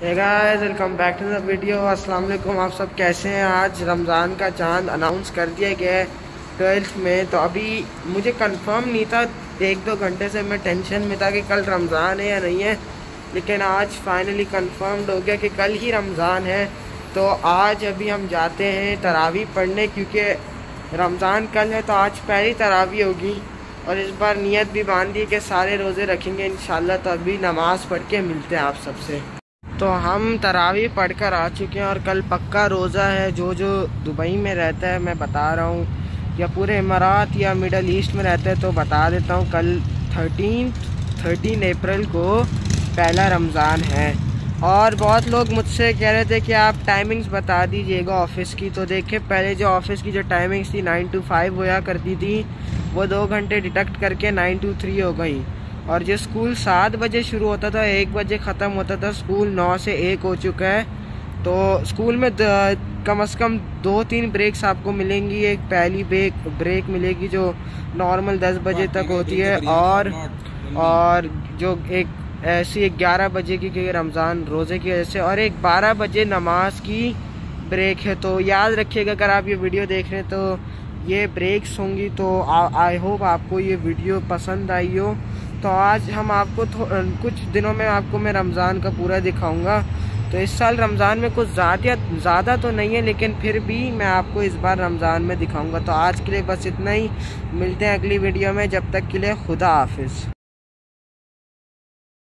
Welcome back to the video अस्सलाम वालेकुम आप सब कैसे हैं? आज रमज़ान का चाँद अनाउंस कर दिया गया है ट्वेल्थ में। तो अभी मुझे कंफर्म नहीं था, एक दो घंटे से मैं टेंशन में था कि कल रमज़ान है या नहीं है। लेकिन आज फाइनली कंफर्म्ड हो गया कि कल ही रमज़ान है। तो आज अभी हम जाते हैं तरावी पढ़ने, क्योंकि रमज़ान कल है तो आज पहली तरावी होगी। और इस बार नीयत भी बाँध दी कि सारे रोज़े रखेंगे इन तो अभी नमाज़ पढ़ के मिलते हैं आप सबसे। तो हम तरावी पढ़ कर आ चुके हैं और कल पक्का रोज़ा है। जो जो दुबई में रहता है, मैं बता रहा हूँ। या पूरे इमारात या मिडल ईस्ट में रहता है तो बता देता हूँ, कल थर्टीन थर्टीन अप्रैल को पहला रमज़ान है। और बहुत लोग मुझसे कह रहे थे कि आप टाइमिंग्स बता दीजिएगा ऑफ़िस की। तो देखिए, पहले जो ऑफ़िस की जो टाइमिंग्स थी नाइन टू फाइव होया करती थी, वो दो घंटे डिटेक्ट करके नाइन टू थ्री हो गई। और जो स्कूल सात बजे शुरू होता था एक बजे ख़त्म होता था स्कूल नौ से एक हो चुका है। तो स्कूल में कम से कम दो तीन ब्रेक्स आपको मिलेंगी एक पहली ब्रेक ब्रेक मिलेगी जो नॉर्मल दस बजे तक होती है और और जो एक ऐसी एक ग्यारह बजे की क्योंकि रमज़ान रोज़े की वजह से और एक बारह बजे नमाज़ की ब्रेक है। तो याद रखिएगा अगर आप ये वीडियो देख रहे हैं तो ये ब्रेक्स होंगी। तो आई होप आपको ये वीडियो पसंद आई हो। तो आज हम आपको कुछ दिनों में आपको मैं रमज़ान का पूरा दिखाऊँगा। तो इस साल रमज़ान में कुछ ज़्यादा ज़्यादा तो नहीं है, लेकिन फिर भी मैं आपको इस बार रमज़ान में दिखाऊँगा। तो आज के लिए बस इतना ही। मिलते हैं अगली वीडियो में। जब तक के लिए खुदा हाफिज़।